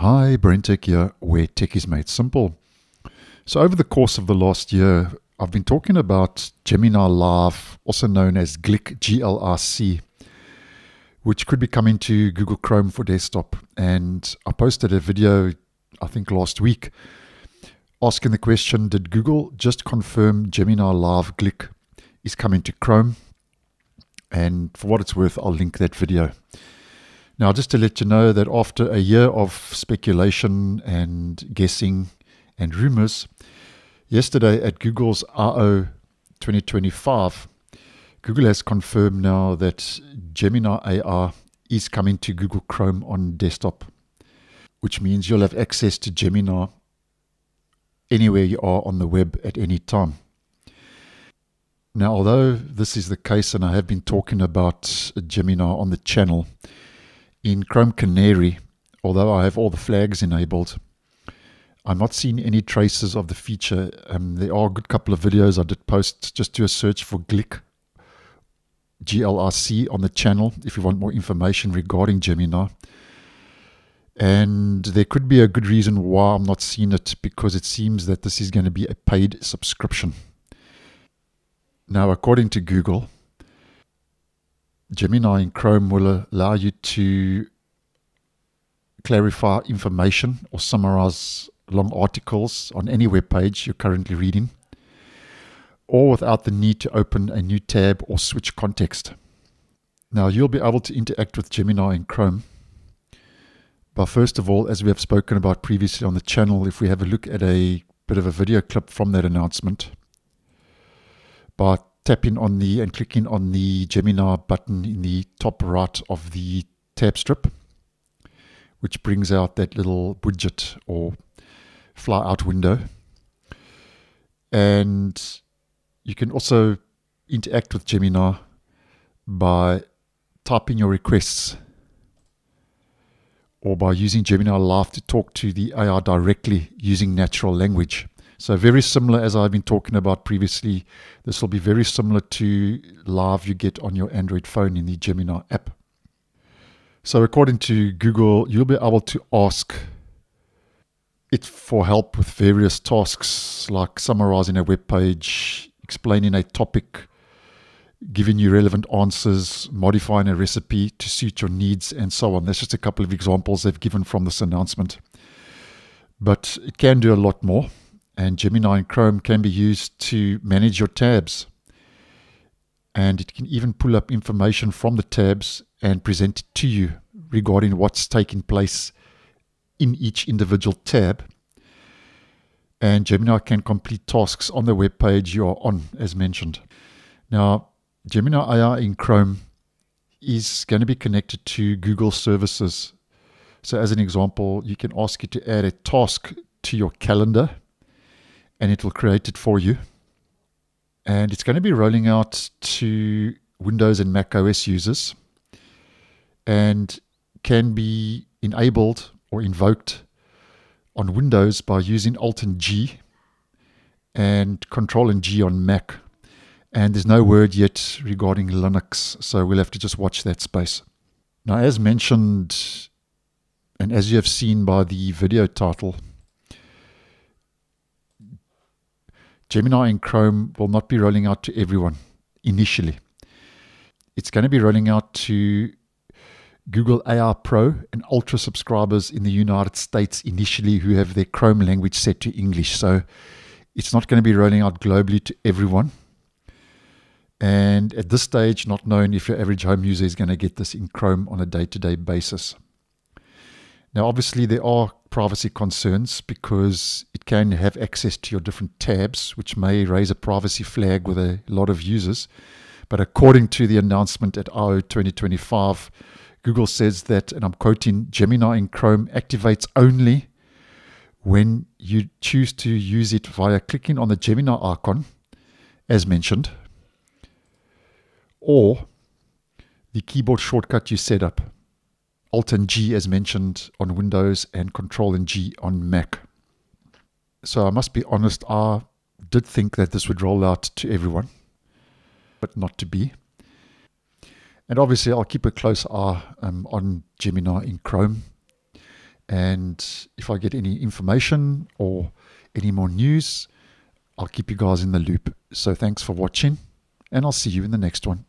Hi, BrenTech here, where tech is made simple. So, over the course of the last year, I've been talking about Gemini Live, also known as Glic G-L-I-C, which could be coming to Google Chrome for desktop. And I posted a video, I think last week, asking the question, did Google just confirm Gemini Live Glic is coming to Chrome? And for what it's worth, I'll link that video. Now, just to let you know that after a year of speculation and guessing and rumors, yesterday at Google's I/O 2025, Google has confirmed now that Gemini AI is coming to Google Chrome on desktop, which means you'll have access to Gemini anywhere you are on the web at any time. Now, although this is the case, and I have been talking about Gemini on the channel, in Chrome Canary, although I have all the flags enabled, I'm not seeing any traces of the feature. Um, there are a good couple of videos I did post just do a search for GLIC, GLRC on the channel if you want more information regarding Gemini. And there could be a good reason why I'm not seeing it because it seems that this is going to be a paid subscription. Now, according to Google, Gemini in Chrome will allow you to clarify information or summarize long articles on any web page you're currently reading, or without the need to open a new tab or switch context. Now, you'll be able to interact with Gemini in Chrome. But first of all, as we have spoken about previously on the channel, if we have a look at a bit of a video clip from that announcement, by tapping on the and clicking on the Gemini button in the top right of the tab strip, which brings out that little widget or fly out window. And you can also interact with Gemini by typing your requests or by using Gemini Live to talk to the AI directly using natural language. So very similar as I've been talking about previously. This will be very similar to Live you get on your Android phone in the Gemini app. So according to Google, you'll be able to ask it for help with various tasks like summarizing a web page, explaining a topic, giving you relevant answers, modifying a recipe to suit your needs, and so on. That's just a couple of examples they've given from this announcement. But it can do a lot more and Gemini and Chrome can be used to manage your tabs. And it can even pull up information from the tabs and present it to you regarding what's taking place in each individual tab. And Gemini can complete tasks on the web page you are on, as mentioned. Now, Gemini AI in Chrome is going to be connected to Google services. So, as an example, you can ask it to add a task to your calendar and it will create it for you. And it's going to be rolling out to Windows and Mac OS users and can be enabled or invoked on Windows by using Alt and G and Control and G on Mac. And there's no word yet regarding Linux, so we'll have to just watch that space. Now, as mentioned, and as you have seen by the video title, Gemini in Chrome will not be rolling out to everyone initially. It's going to be rolling out to Google AI Pro and Ultra subscribers in the United States initially who have their Chrome language set to English. So it's not going to be rolling out globally to everyone. And at this stage, not knowing if your average home user is going to get this in Chrome on a day to day basis. Now, obviously, there are privacy concerns because it can have access to your different tabs, which may raise a privacy flag with a lot of users. But according to the announcement at I/O 2025, Google says that, and I'm quoting, Gemini in Chrome activates only when you choose to use it via clicking on the Gemini icon, as mentioned, or the keyboard shortcut you set up. Alt and G as mentioned on Windows and Control and G on Mac. So I must be honest, I did think that this would roll out to everyone, but not to be. And obviously, I'll keep a close eye um, on Gemini in Chrome And if I get any information or any more news, I'll keep you guys in the loop. So thanks for watching, and I'll see you in the next one.